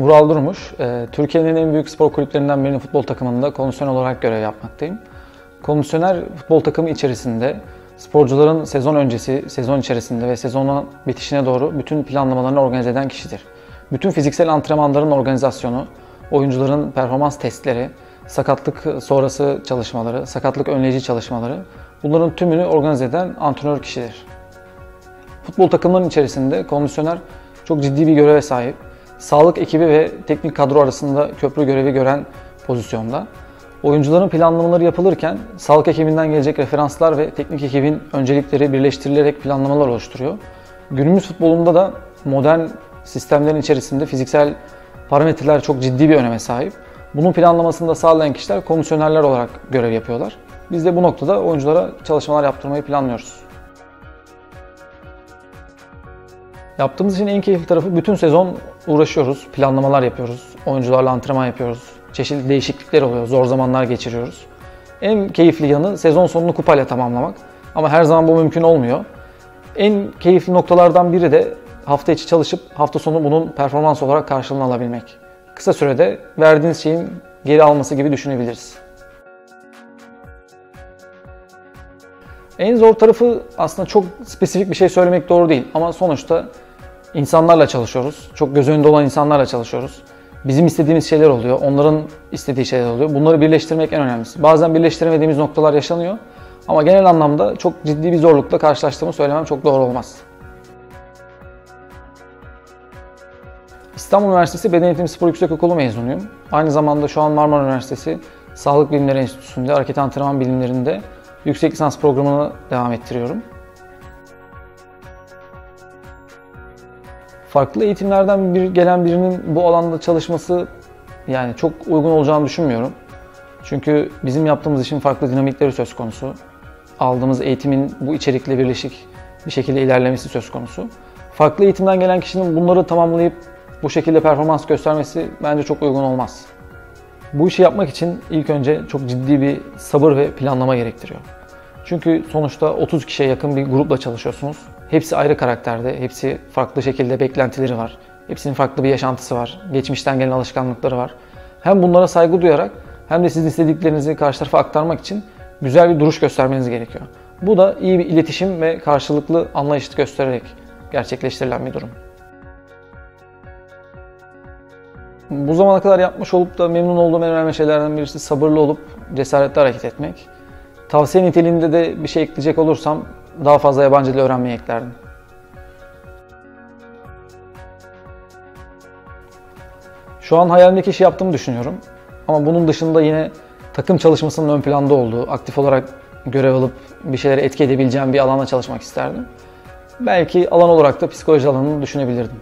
Vural Durmuş. Ee, Türkiye'nin en büyük spor kulüplerinden birinin futbol takımında kondisyoner olarak görev yapmaktayım. Kondisyoner futbol takımı içerisinde sporcuların sezon öncesi, sezon içerisinde ve sezonun bitişine doğru bütün planlamalarını organize eden kişidir. Bütün fiziksel antrenmanların organizasyonu, oyuncuların performans testleri, sakatlık sonrası çalışmaları, sakatlık önleyici çalışmaları bunların tümünü organize eden antrenör kişidir. Futbol takımlarının içerisinde kondisyoner çok ciddi bir göreve sahip. Sağlık ekibi ve teknik kadro arasında köprü görevi gören pozisyonda. Oyuncuların planlamaları yapılırken sağlık ekibinden gelecek referanslar ve teknik ekibin öncelikleri birleştirilerek planlamalar oluşturuyor. Günümüz futbolunda da modern sistemlerin içerisinde fiziksel parametreler çok ciddi bir öneme sahip. Bunun planlamasını da sağlayan kişiler komisyonerler olarak görev yapıyorlar. Biz de bu noktada oyunculara çalışmalar yaptırmayı planlıyoruz. Yaptığımız için en keyifli tarafı bütün sezon uğraşıyoruz, planlamalar yapıyoruz, oyuncularla antrenman yapıyoruz, çeşitli değişiklikler oluyor, zor zamanlar geçiriyoruz. En keyifli yanı sezon sonunu kupayla tamamlamak. Ama her zaman bu mümkün olmuyor. En keyifli noktalardan biri de hafta içi çalışıp hafta sonu bunun performans olarak karşılığını alabilmek. Kısa sürede verdiğiniz şeyin geri alması gibi düşünebiliriz. En zor tarafı aslında çok spesifik bir şey söylemek doğru değil ama sonuçta insanlarla çalışıyoruz. Çok göz önünde olan insanlarla çalışıyoruz. Bizim istediğimiz şeyler oluyor, onların istediği şeyler oluyor. Bunları birleştirmek en önemlisi. Bazen birleştiremediğimiz noktalar yaşanıyor ama genel anlamda çok ciddi bir zorlukla karşılaştığımı söylemem çok doğru olmaz. İstanbul Üniversitesi Beden Eğitimi Spor Yüksekokulu mezunuyum. Aynı zamanda şu an Marmara Üniversitesi Sağlık Bilimleri Enstitüsü'nde hareket antrenman bilimlerinde yüksek lisans programını devam ettiriyorum. Farklı eğitimlerden bir gelen birinin bu alanda çalışması yani çok uygun olacağını düşünmüyorum. Çünkü bizim yaptığımız işin farklı dinamikleri söz konusu. Aldığımız eğitimin bu içerikle birleşik bir şekilde ilerlemesi söz konusu. Farklı eğitimden gelen kişinin bunları tamamlayıp bu şekilde performans göstermesi bence çok uygun olmaz. Bu işi yapmak için ilk önce çok ciddi bir sabır ve planlama gerektiriyor. Çünkü sonuçta 30 kişiye yakın bir grupla çalışıyorsunuz. Hepsi ayrı karakterde, hepsi farklı şekilde beklentileri var. Hepsinin farklı bir yaşantısı var, geçmişten gelen alışkanlıkları var. Hem bunlara saygı duyarak hem de sizin istediklerinizi karşı tarafa aktarmak için güzel bir duruş göstermeniz gerekiyor. Bu da iyi bir iletişim ve karşılıklı anlayış göstererek gerçekleştirilen bir durum. Bu zamana kadar yapmış olup da memnun olduğum en önemli şeylerden birisi sabırlı olup cesaretli hareket etmek. Tavsiye niteliğinde de bir şey ekleyecek olursam daha fazla yabancı dil öğrenmeyi eklerdim. Şu an hayalimdeki işi yaptığımı düşünüyorum. Ama bunun dışında yine takım çalışmasının ön planda olduğu, aktif olarak görev alıp bir şeylere etki edebileceğim bir alanda çalışmak isterdim. Belki alan olarak da psikoloji alanını düşünebilirdim.